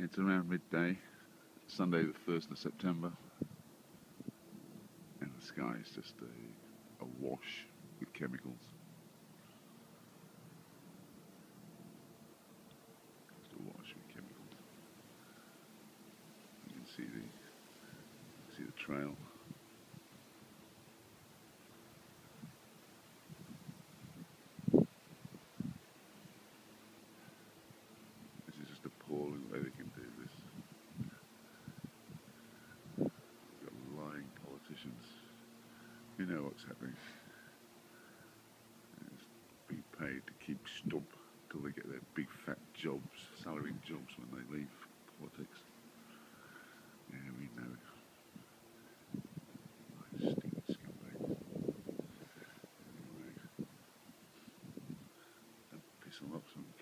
It's around midday, Sunday the 1st of September, and the sky is just a, awash with chemicals. Just awash with chemicals. You can see the see the trail. You know what's happening. It's being paid to keep stump till they get their big fat jobs, salary jobs when they leave politics. Yeah, we know. Anyway, piss them up some.